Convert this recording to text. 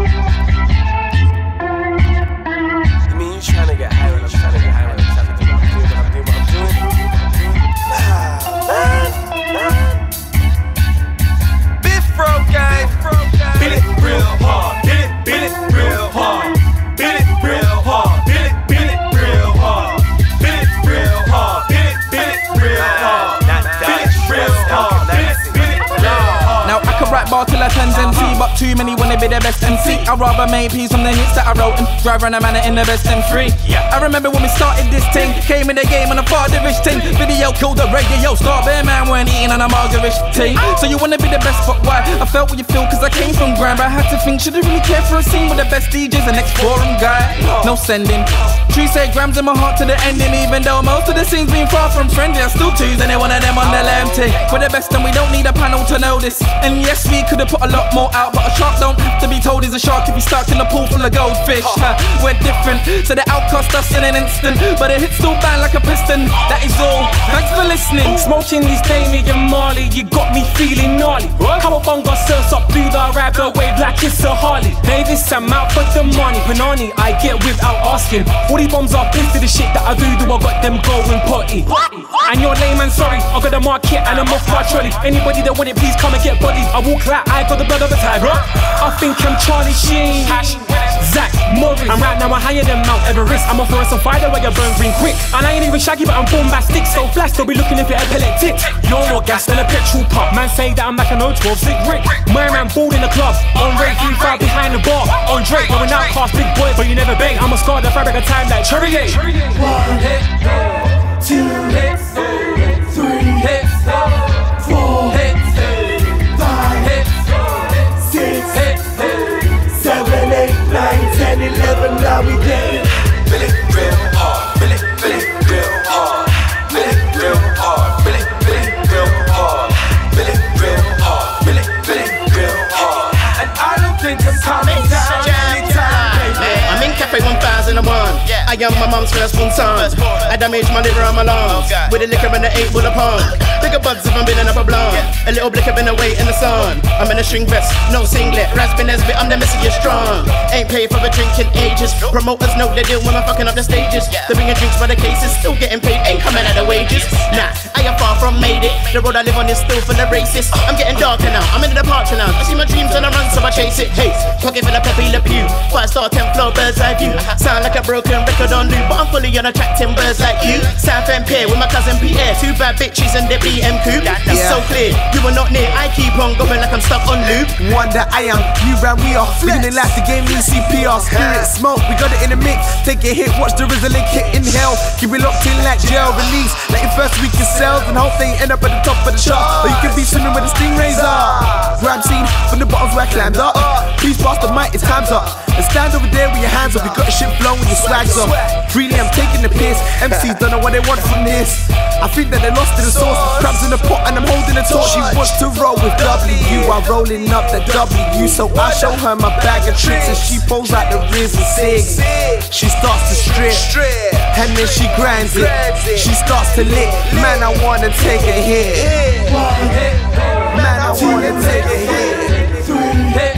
I too many wanna be the best MC. I'd rather make peace from the hits that I wrote and drive around a manor in the best M3. Yeah. I remember when we started this thing, came in the game on a far rich thing. Video killed the radio, start bear man weren't eating on a margarine thing. So you wanna be the best, but why? I felt what you feel, cause I came from grime, but I had to think, should I really care for a scene with the best DJs and next forum guy? No sending. Tree say grams in my heart to the ending, even though most of the scenes been far from friendly. I still choose any one of them on the empty. We're the best and we don't need a panel to know this. And yes, we could have put a lot more out, but a shark don't have to be told he's a shark if he's stuck in a pool full of goldfish. Huh, we're different, so the outcast us in an instant. But it hits still bang like a piston. That is all. Thanks for listening. Smoking these Damien Marley, you got me feeling gnarly. Cowabunga surfs up, do the rap the wave like it's a Harley. Davis, I'm out for the money. Banani, I get without asking. All these bombs are pissed to the shit that I do, do I got them going potty. And you're lame and sorry, I got a market and I'm off my trolley. Anybody that want it, please come and get bodies. I walk like I got the blood of a tiger. I think I'm Charlie Sheen. Zach Morris. And right now I'm higher than Mount Everest. I'm a forest of fire where you burn green quick. And I ain't even shaggy, but I'm bombastic. So flash, they'll be looking if you're epileptic. You're more gas than a petrol pump. Man say that I'm like an 012 sick Rick. My man balled in the club. On rate 3 5 behind the bar. On Drake, going out past big boy, but you never bang. I'm a scar the fabric of time like Cherry. One hit, two hits, I am my mom's first born son. I damage my liver and my lungs with the liquor and the eight bullet pump. Bigger buds if I'm building up a blunt. A little blick, I've been away in the sun. I'm in a string vest, no singlet. Rab C. Nesbitt, I'm the messiest strong. Ain't paid for the drink in ages. Promoters know the deal when I'm fucking up the stages. They're bringing drinks by the cases, still getting paid. Ain't coming out of wages. The road I live on is still full of racists. I'm getting darker now, I'm in the departure now. I see my dreams and I run, so I chase it. Hey, pocket for the Pepe Le Pew. Five star, ten floor, bird's eye view. Sound like a broken record on loop, but I'm fully on attracting birds like you. Southend Pier with my cousin Pierre. Two bad bitches and the BM coupe. It's so clear, you were not near. I keep on going like I'm stuck on loop. Wonder I am, you ran we are Living life the game need CPR Spirit smoke, we got it in the mix Take a hit, watch the Rizzling kick inhale Keep it locked in like jail release Let your first week sales And hope they end up at the top of the chart. Or you can be swimming with the stingrays are Grab scene from the bottoms where I climbed up. Please pass the mic, it's time's up. And stand over there with your hands up. You got the shit flowing your swags up. Freely I'm taking the MCs don't know what they want from this. I think that they lost in the sauce Crabs in the pot and I'm holding the torch. She wants to roll with W. I'm rolling up the W. So I show her my bag of tricks And she pulls out the Riz and Sig She starts to strip. And then she grinds it. She starts to lick. Man I wanna take a hit, Man I wanna take a hit